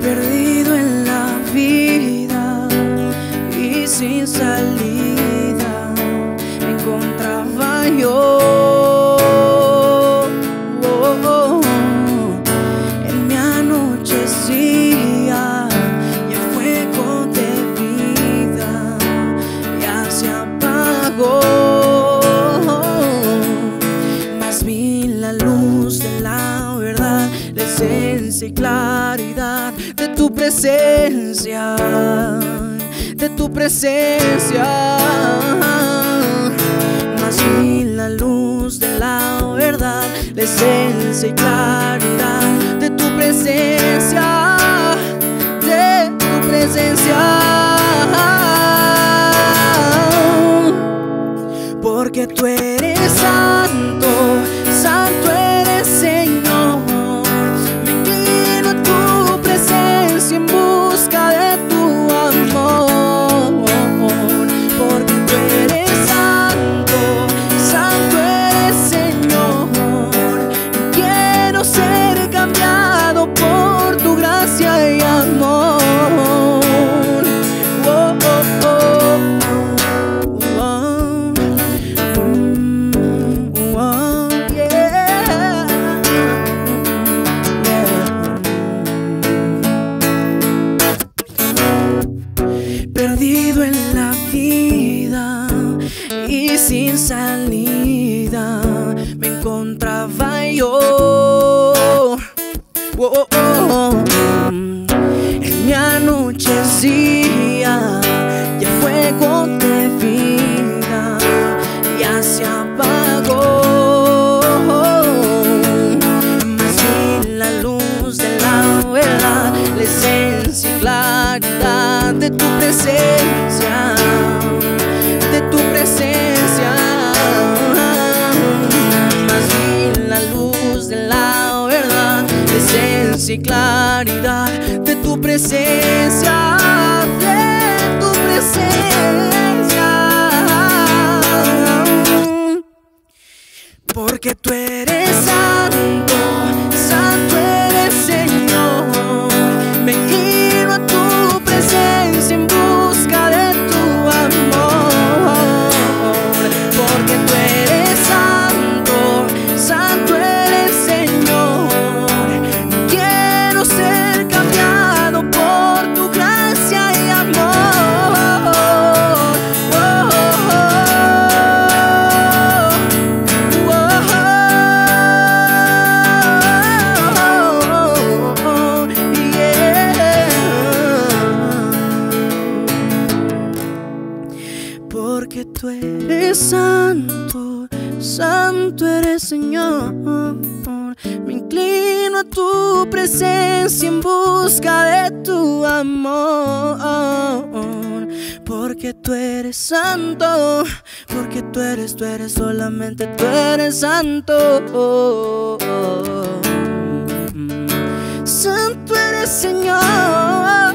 Perdido en la vida y sin salida y claridad de tu presencia, de tu presencia. Vi la luz de la verdad, la esencia y claridad de tu presencia, de tu presencia. Porque tú eres santo, santo eres En la vida y sin salida me encontraba yo. Oh. En mi anochecía y el fuego de vida ya se apagó. Mas vi la luz de la verdad, la esencia claridad de tu presencia, de tu presencia. Mas vi la luz de la verdad, esencia y claridad de tu presencia, de tu presencia. Porque tú eres santo, santo santo, santo eres Señor. Me inclino a tu presencia en busca de tu amor. Porque tú eres santo, porque tú eres, tú eres solamente, tú eres santo. Santo eres Señor.